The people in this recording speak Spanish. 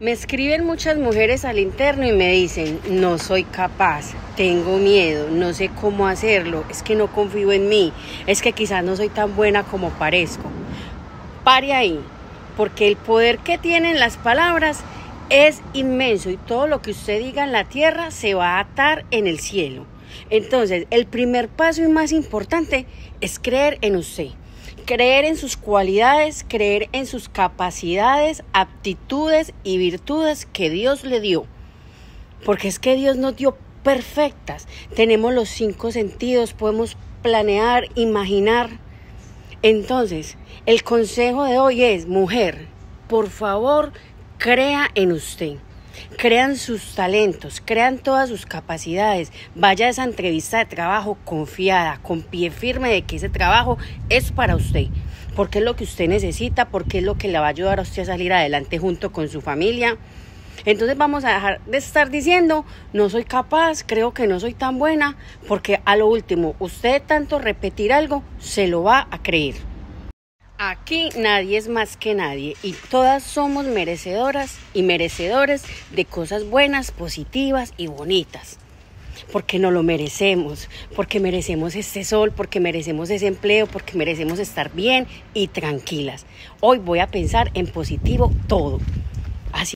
Me escriben muchas mujeres al interno y me dicen, no soy capaz, tengo miedo, no sé cómo hacerlo, es que no confío en mí, es que quizás no soy tan buena como parezco. Pare ahí, porque el poder que tienen las palabras es inmenso y todo lo que usted diga en la tierra se va a atar en el cielo. Entonces, el primer paso y más importante es creer en usted creer en sus cualidades, creer en sus capacidades, aptitudes y virtudes que Dios le dio. Porque es que Dios nos dio perfectas. Tenemos los cinco sentidos, podemos planear, imaginar. Entonces, el consejo de hoy es, mujer, por favor, crea en usted crean sus talentos, crean todas sus capacidades, vaya a esa entrevista de trabajo confiada, con pie firme de que ese trabajo es para usted, porque es lo que usted necesita, porque es lo que le va a ayudar a usted a salir adelante junto con su familia. Entonces vamos a dejar de estar diciendo, no soy capaz, creo que no soy tan buena, porque a lo último, usted tanto repetir algo, se lo va a creer. Aquí nadie es más que nadie y todas somos merecedoras y merecedores de cosas buenas, positivas y bonitas. Porque no lo merecemos, porque merecemos este sol, porque merecemos ese empleo, porque merecemos estar bien y tranquilas. Hoy voy a pensar en positivo todo. Así